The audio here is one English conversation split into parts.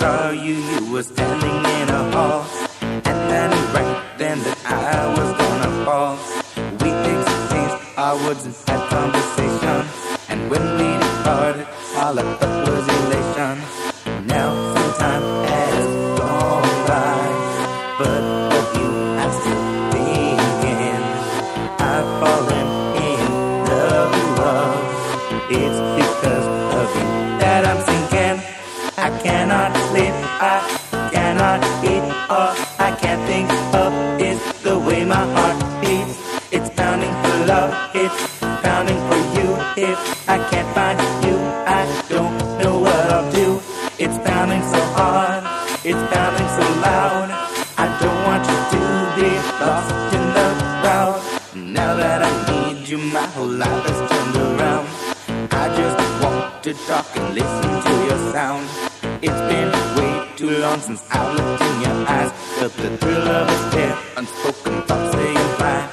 saw you, you were standing in a hall. And I knew right then that I was gonna fall. We exchanged our words and had conversation. And when we departed, all I felt was elation. Now some time has gone by, but of you I'm still thinking. I've fallen I cannot sleep, I cannot eat, all I can't think of is the way my heart beats. It's pounding for love, it's pounding for you. If I can't find you, I don't know what I'll do. It's pounding so hard, it's pounding so loud. I don't want you to be lost in the crowd. Now that I need you, my whole life has turned around. I just want to talk and listen to your sound. It's been way too long since I looked in your eyes. Felt the thrill of a stare, unspoken thoughts saying bye.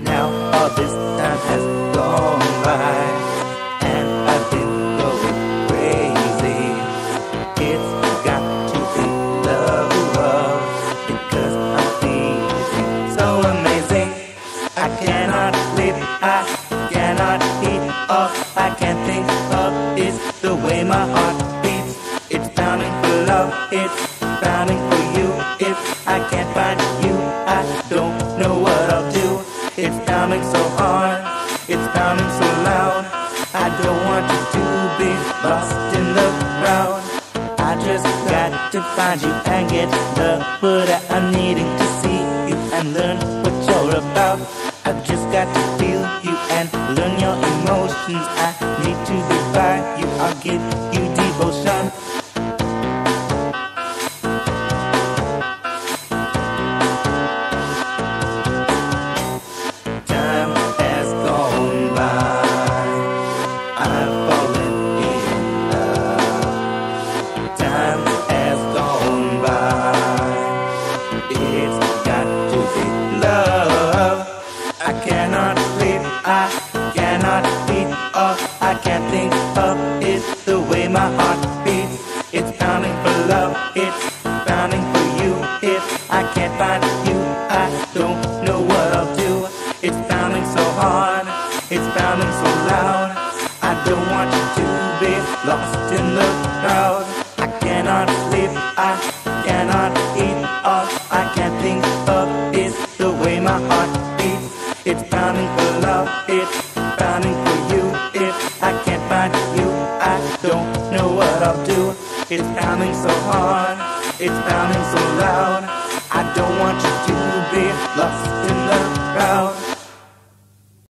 Now all this time has gone by, and I've been going If I can't find you, I don't know what I'll do. It's pounding so hard, it's pounding so loud. I don't want you to be lost in the crowd. I just got to find you and get the word that I'm needing to see you and learn what you're about. I've just got to feel you and learn your emotions. I need to be by you. I'll give All I can't think of is the way my heart beats. It's pounding for love. It's pounding for you. If I can't find you, I don't know what I'll do. It's pounding so hard. It's pounding so loud. I don't want to be lost in the crowd. I cannot sleep. I cannot eat. All I can't think of is the way my heart It's pounding so hard. It's pounding so loud.